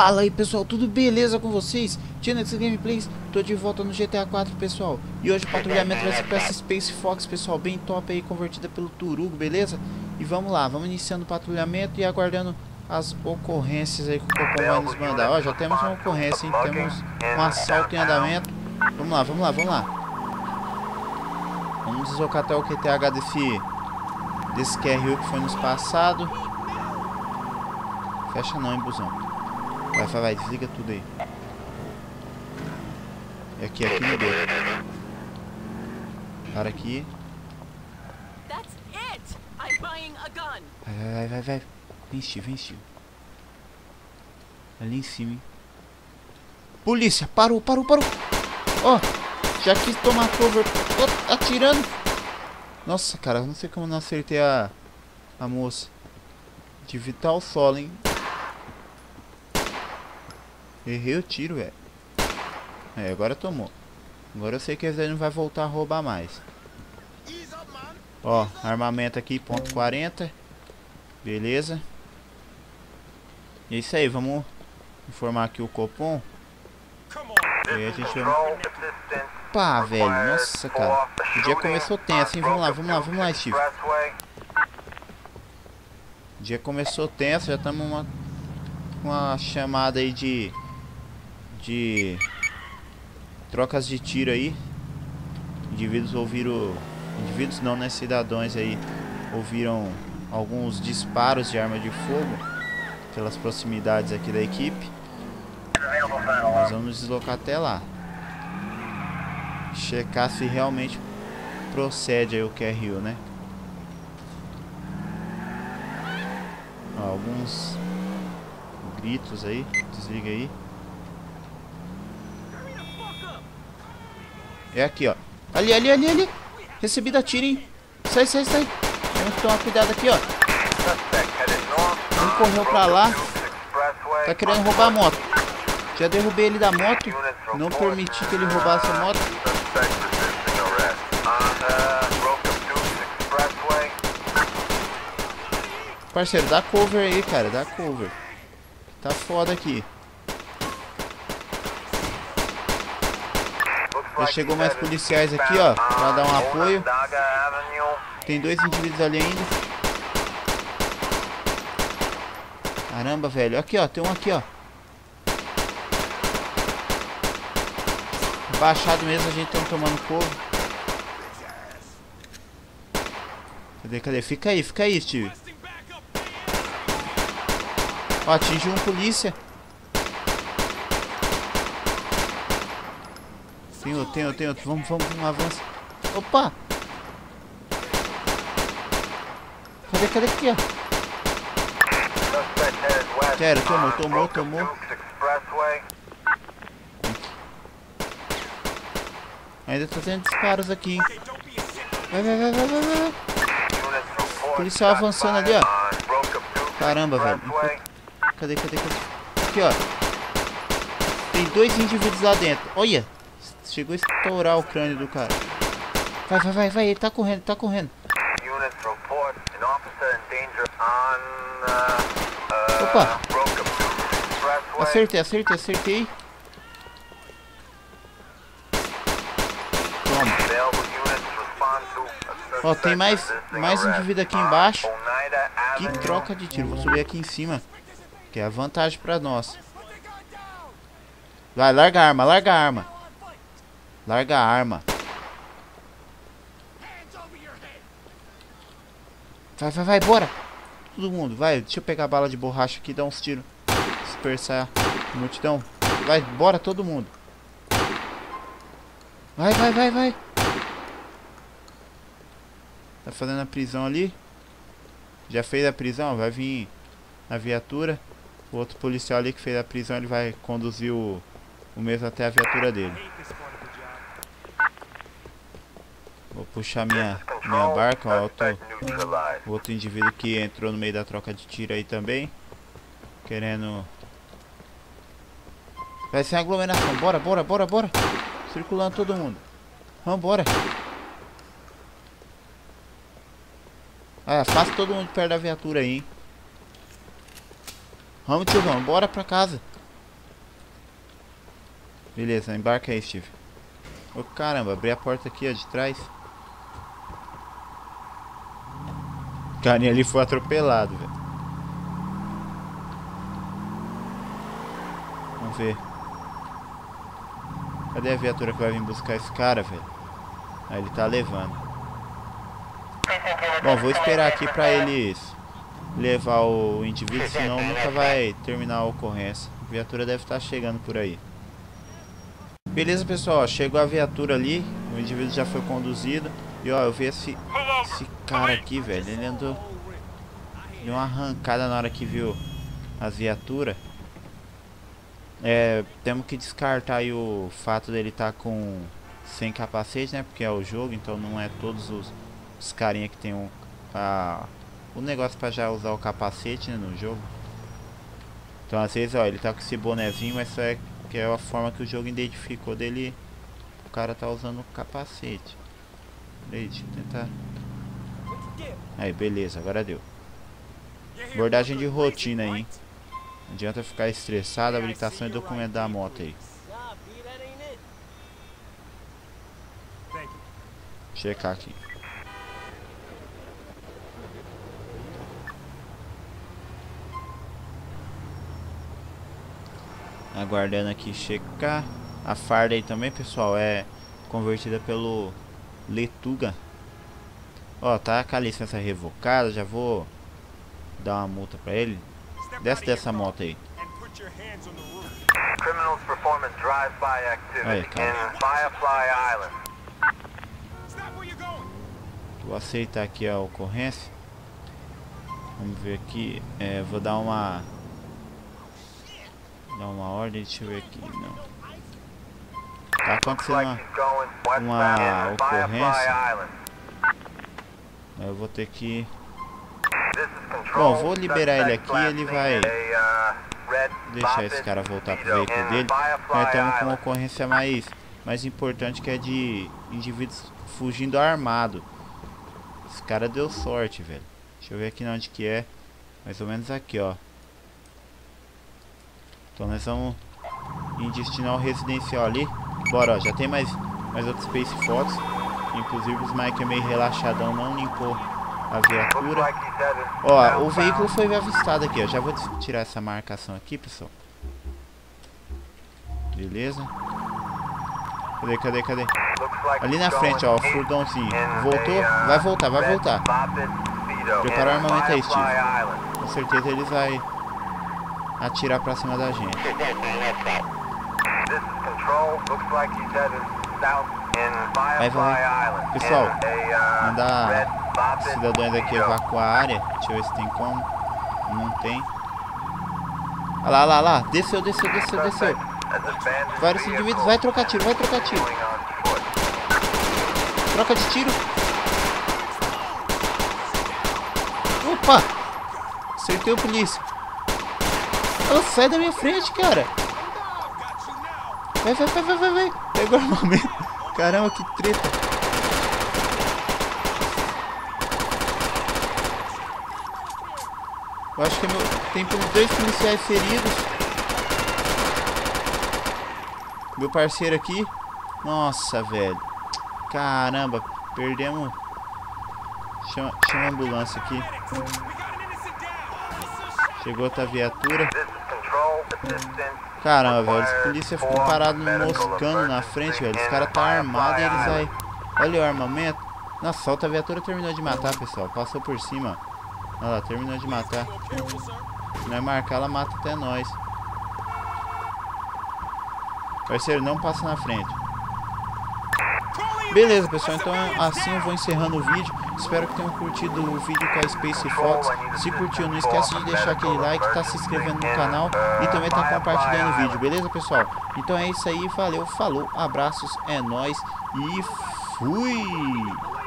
Fala aí pessoal, tudo beleza com vocês? Tinex Gameplays, tô de volta no GTA 4 pessoal. E hoje o patrulhamento vai ser pra essa Space Fox pessoal, bem top aí, convertida pelo Turugo, beleza? E vamos lá, vamos iniciando o patrulhamento e aguardando as ocorrências aí que o Copom vai nos mandar. Ó, já temos uma ocorrência, hein? temos um assalto em andamento. Vamos lá, vamos lá, vamos lá. Vamos deslocar até o QTH desse, desse QRU que foi nos passado. Fecha não, hein, busão Vai, vai, vai, desliga tudo aí. É aqui, aqui no dedo. Para aqui. Vai, vai, vai, vai. Vem, Steve, vem, Steve. Ali em cima, hein? Polícia, parou, parou, parou. Ó, oh, já quis tomar cover. Oh, atirando. Nossa, cara, não sei como não acertei a, a moça. De vital solo, hein? Errei o tiro, velho. É, agora tomou. Agora eu sei que ele não vai voltar a roubar mais. Ó, armamento aqui, ponto 40. Beleza. E é isso aí, vamos informar aqui o Copom. E aí a gente vai... Pá, velho, nossa, cara. O dia começou tenso, hein? Vamos lá, vamos lá, vamos lá, Steve. O dia começou tenso, já estamos uma, uma chamada aí de de trocas de tiro aí. Indivíduos ouviram. Indivíduos não, né? Cidadãos aí ouviram alguns disparos de arma de fogo pelas proximidades aqui da equipe. Nós vamos deslocar até lá. Checar se realmente procede aí o QRU, né? Ó, alguns gritos aí. Desliga aí. É aqui, ó. Ali, ali, ali, ali. Recebi da tiro, hein. Sai, sai, sai. Que tomar cuidado aqui, ó. Um correu pra lá. Tá querendo roubar a moto. Já derrubei ele da moto. Não permiti que ele roubasse a moto. Parceiro, dá cover aí, cara. Dá cover. Tá foda aqui. Já chegou mais policiais aqui, ó, pra dar um apoio. Tem dois indivíduos ali ainda. Caramba, velho. Aqui, ó, tem um aqui, ó. Baixado mesmo, a gente tá tomando fogo. Cadê, cadê? Fica aí, fica aí, Steve. Ó, atingiu um polícia. Tem outro, tem outro, tem outro. Vamos, vamos, vamos, avança. Opa! Cadê, cadê aqui, ó? Quero, tomou, tomou, tomou. Ainda tá tendo disparos aqui, hein? Vai, vai, vai, vai, vai, vai. Policial avançando ali, ó. Caramba, velho. Cadê, cadê, cadê? Aqui, ó. Tem dois indivíduos lá dentro. Olha. Chegou a estourar o crânio do cara. Vai, vai, vai, vai. Ele tá correndo, ele tá correndo. Opa! Acertei, acertei, acertei. Toma. Ó, tem mais, mais indivíduo aqui embaixo. Que troca de tiro. Vou subir aqui em cima. Que é a vantagem pra nós. Vai, larga a arma, larga a arma. Larga a arma. Vai, vai, vai, bora. Todo mundo, vai. Deixa eu pegar a bala de borracha aqui e dar uns tiros. Dispersar a multidão. Vai, bora todo mundo. Vai, vai, vai, vai. Tá fazendo a prisão ali. Já fez a prisão, vai vir na viatura. O outro policial ali que fez a prisão, ele vai conduzir o, o mesmo até a viatura dele. Vou puxar minha, minha barca, ó, outro, outro indivíduo que entrou no meio da troca de tiro aí também. Querendo... Vai ser aglomeração, bora, bora, bora, bora. Circulando todo mundo. Vambora. Ah, afasta todo mundo perto da viatura aí, hein. Vamos, tiozão, bora pra casa. Beleza, embarca aí, Steve. Ô oh, caramba, abri a porta aqui, ó, de trás. O carinha ali foi atropelado, velho. Vamos ver. Cadê a viatura que vai vir buscar esse cara, velho? Aí ele tá levando. Bom, vou esperar aqui pra eles levar o indivíduo, senão nunca vai terminar a ocorrência. A viatura deve estar tá chegando por aí. Beleza, pessoal, chegou a viatura ali, o indivíduo já foi conduzido. E ó, eu vi esse, esse cara aqui, velho, ele andou... Deu uma arrancada na hora que viu as viaturas. É, temos que descartar o fato dele estar tá com sem capacete, né? Porque é o jogo, então não é todos os, os carinha que tem um, a, o negócio para já usar o capacete né, no jogo. Então às vezes, ó, ele tá com esse bonezinho, mas só é que é a forma que o jogo identificou dele. O cara tá usando o capacete. Eu tentar. Aí, beleza, agora deu. Abordagem de rotina aí, hein? Não adianta ficar estressado, habilitação e documento da moto aí. Checar aqui. Aguardando aqui checar. A farda aí também, pessoal, é convertida pelo Letuga. Ó, tá com a licença revocada, já vou dar uma multa pra ele. Desce dessa moto aí. Criminals performing drive-by activity in Firefly Island. Vou aceitar aqui a ocorrência. Vamos ver aqui. É, vou dar uma dar uma ordem, deixa eu ver aqui, não. Tá acontecendo uma, uma ocorrência. Eu vou ter que Bom, vou liberar ele aqui ele vai deixar esse cara voltar pro veículo dele. Nós estamos com uma ocorrência mais, mais importante que é de indivíduos fugindo armado. Esse cara deu sorte, velho. Deixa eu ver aqui onde que é. Mais ou menos aqui, ó. Então nós vamos em destino ao residencial ali. Bora, ó. Já tem mais, mais outros Space Fotos. Inclusive os Mike é meio relaxadão, não limpou a viatura. Ó, o veículo foi avistado aqui, ó. Já vou tirar essa marcação aqui, pessoal. Beleza. Cadê, cadê, cadê? Ali na frente, ó, o furgãozinho. Voltou? Vai voltar, vai voltar. Prepara o armamento aí, Steve. Com certeza eles vão atirar pra cima da gente. Vai, vai. Pessoal, mandar cidadãos aqui evacuar a área. Deixa eu ver se tem como. Não tem. Olha lá, olha lá, lá. Desceu, desceu, desceu, desceu. Vários indivíduos. Vai trocar tiro, vai trocar tiro. Troca de tiro. Opa! Acertei o polícia. Ela sai da minha frente, cara. Vai, vai, vai, vai, vai. Pega o armamento. Caramba, que treta. Eu acho que meu... tem dois policiais feridos. Meu parceiro aqui. Nossa, velho. Caramba, perdemos. Chama, chama a ambulância aqui. Chegou outra viatura. Caramba, velho. Os polícia ficam parados moscando na frente, velho. Os caras tá armados e eles aí. Olha o armamento. Nossa, a viatura terminou de matar, pessoal. Passou por cima. Olha lá, terminou de matar. Se não é marcar, ela mata até nós. Parceiro, não passa na frente. Beleza, pessoal. Então assim eu vou encerrando o vídeo. Espero que tenham curtido o vídeo com a Space Fox. Se curtiu, não esquece de deixar aquele like, tá se inscrevendo no canal e também tá compartilhando o vídeo, beleza, pessoal? Então é isso aí, valeu, falou, abraços, é nóis e fui!